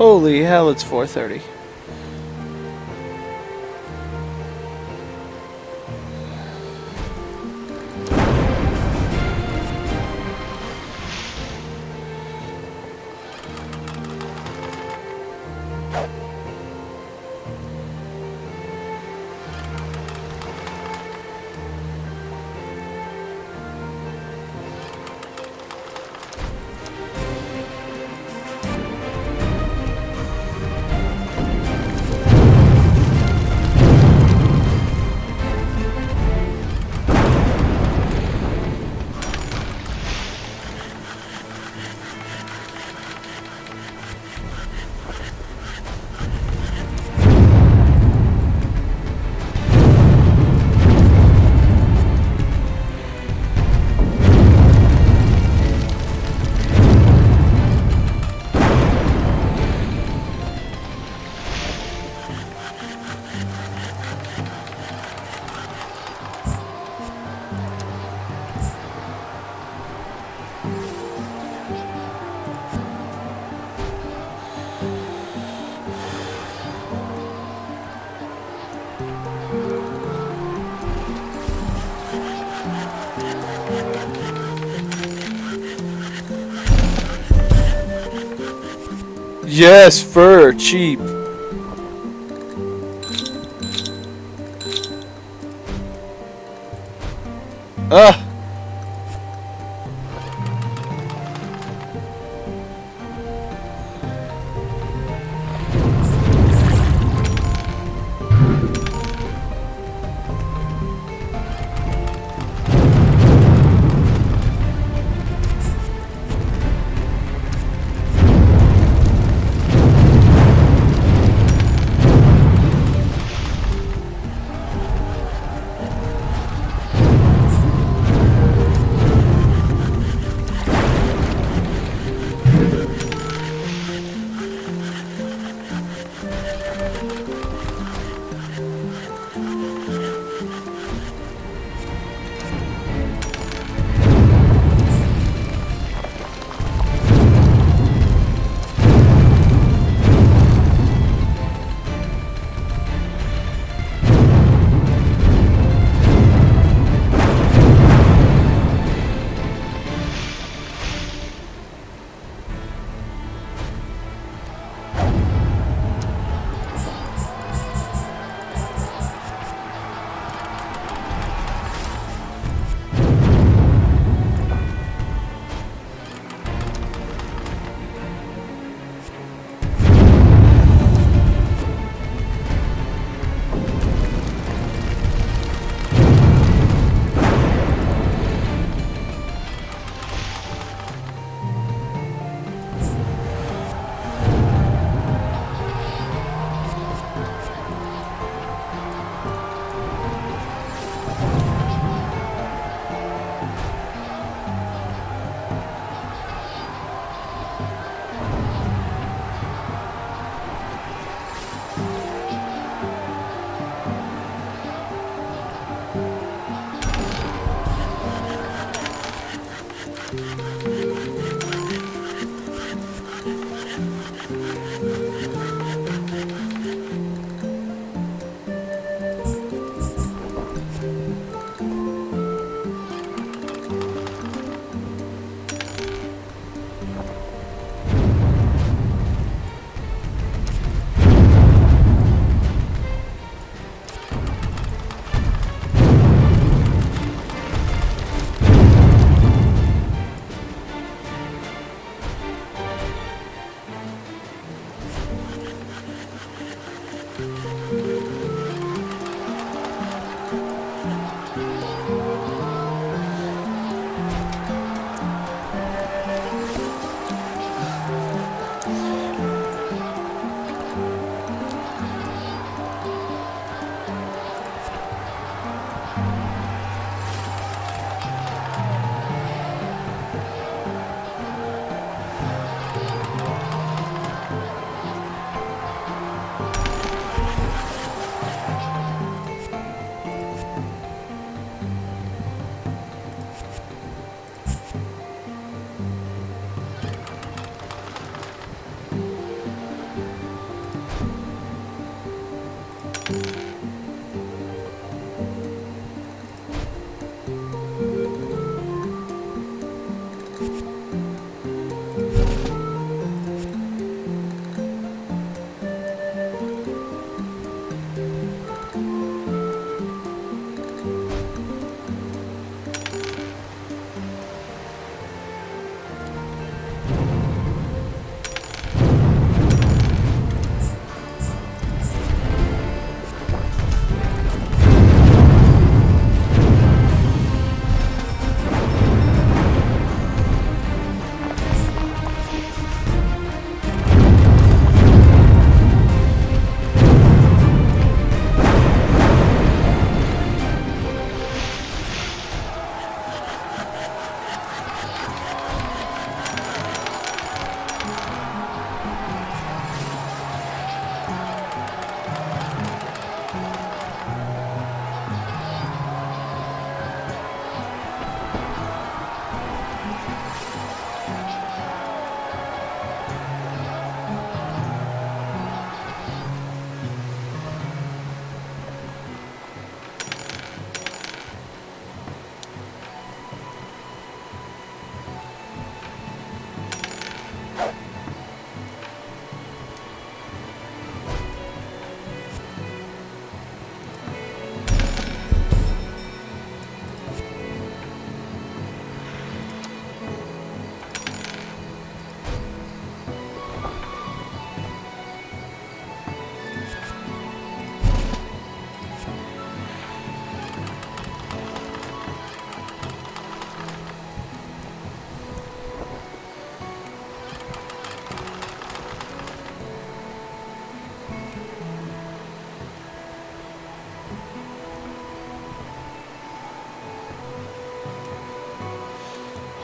Holy hell, it's 4.30. Yes, fur, cheap. Ah!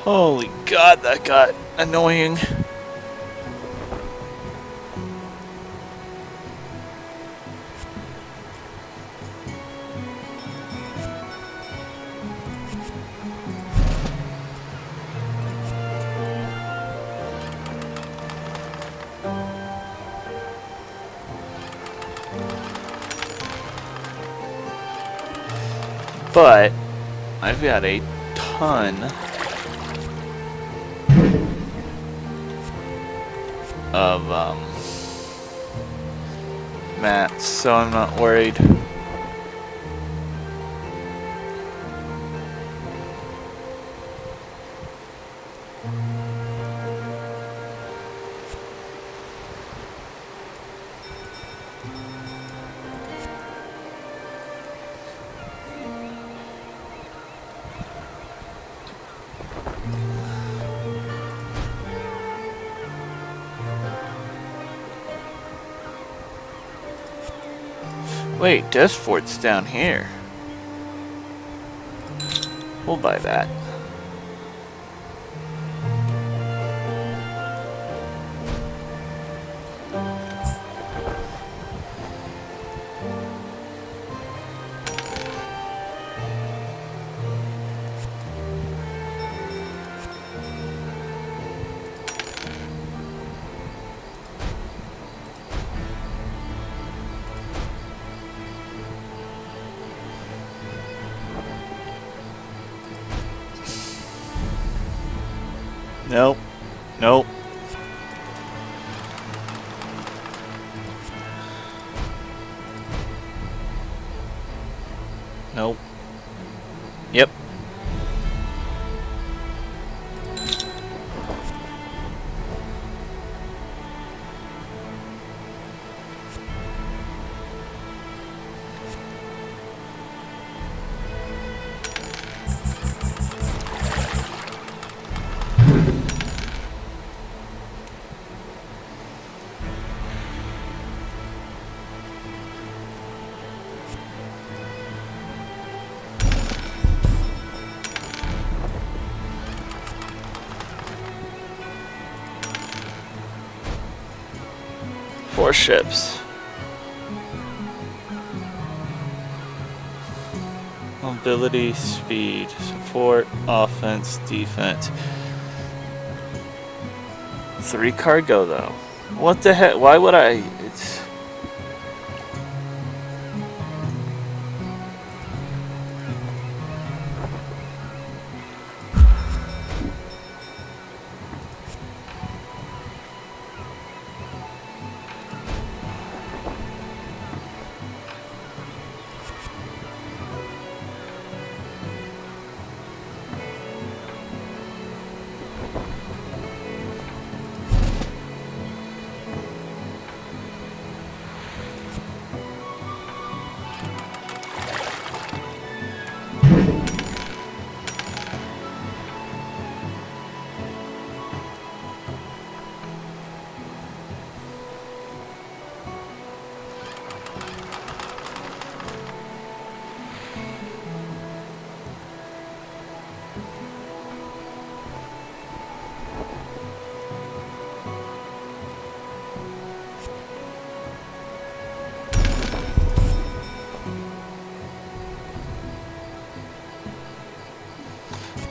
Holy god, that got annoying. But I've got a ton of um, mats, so I'm not worried. Wait, Deathfort's down here. We'll buy that. Nope. Nope. Four ships. Mobility, speed, support, offense, defense. Three cargo though. What the heck? Why would I?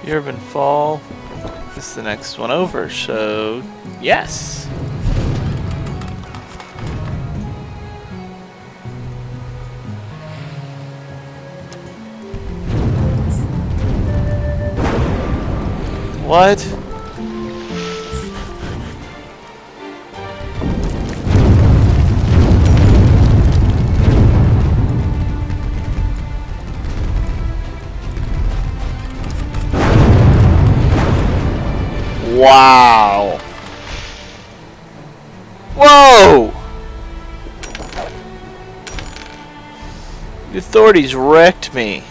Urban Fall. Is the next one over, so yes. What? Authorities wrecked me.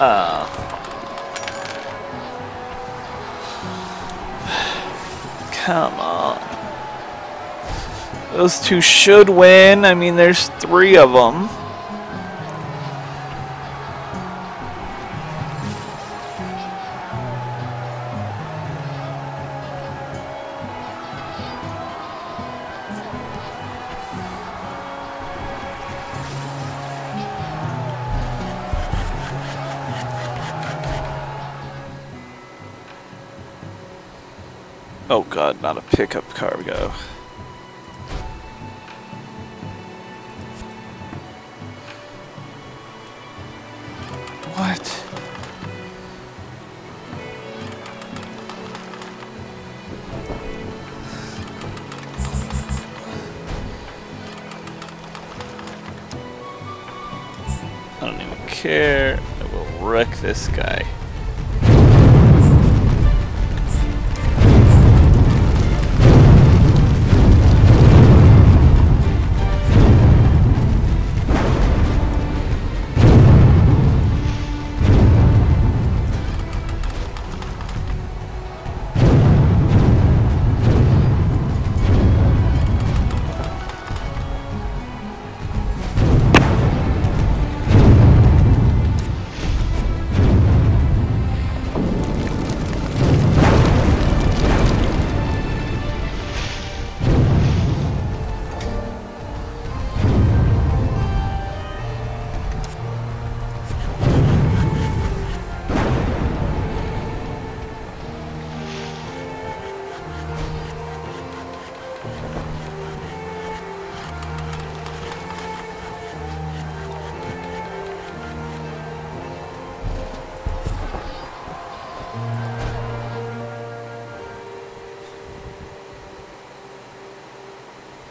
Uh. Come on. Those two should win. I mean, there's three of them. Not a pickup cargo. What? I don't even care. I will wreck this guy.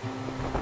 Is this?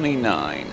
29.